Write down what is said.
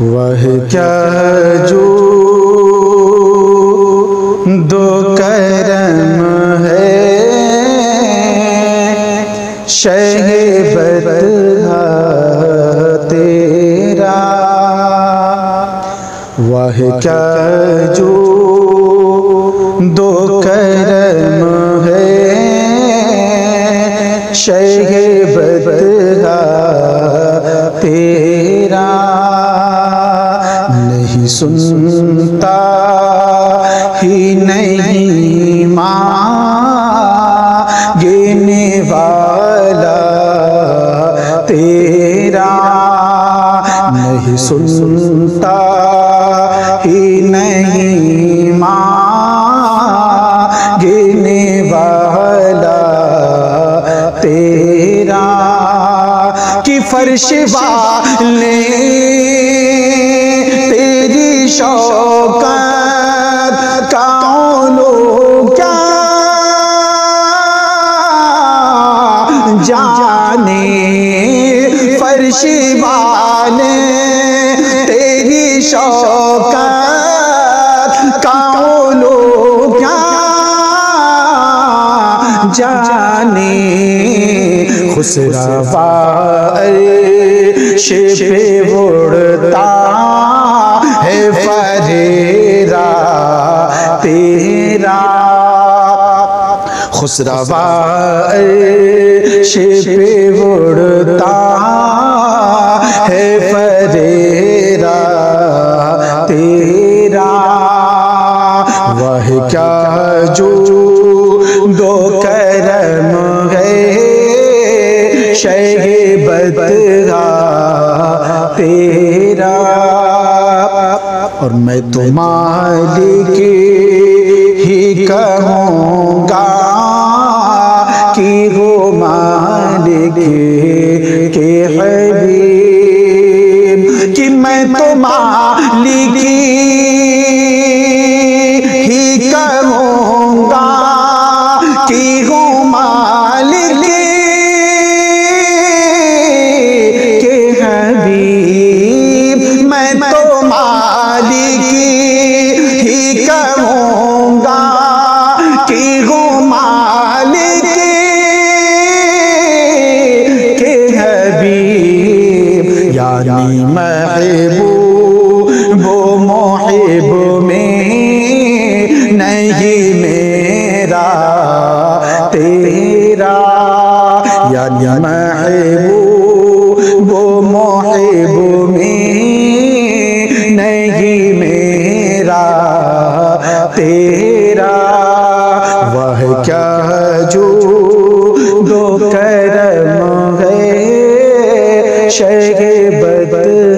वह क्या जो दो करम है। शहबत तेरा। वह क्या जो दो करम है। शहबत तेरा। सुनता ही नहीं मांगने वाला तेरा नहीं सुनता ही नहीं मांगने वाला तेरा कि फर्श वाले शौकत कौनो क्या जाने फर्श वाले तेरी शौकत कौनो क्या जाने खुसरवा पे उड़ता खुसरवा पे उड़ता है फरेरा। तेरा वह क्या जो दो करम गए शहबत तेरा और मैं तुम्हारी ही कहूँगा। कि हो मालिक के हबीब कि मैं तो मालिक ही कहूँगा यानी महबूब वो मोहिब में नहीं मेरा, तेरा। यानी महबूब वो मोहिब में नहीं मेरा, तेरा। वह क्या जो दो करम है शहबत